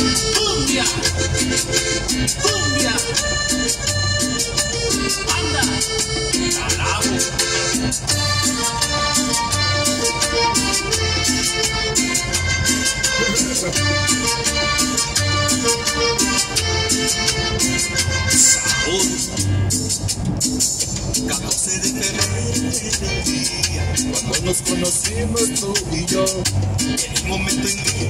Cumbia. Cumbia. Anda. Carajo. Sabor. 14 de febrero cuando nos conocimos tú y yo en el momento en que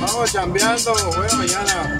Vamos chambeando, voy mañana.